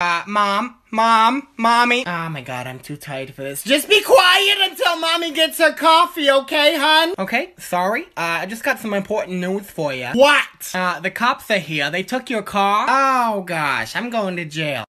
Uh, mom, mom, mommy. Oh my god, I'm too tired for this. Just be quiet until mommy gets her coffee, okay, hun? Okay, sorry. Uh, I just got some important news for you. What? Uh, the cops are here. They took your car. Oh gosh, I'm going to jail.